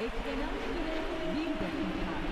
It's announced today, Being Technical.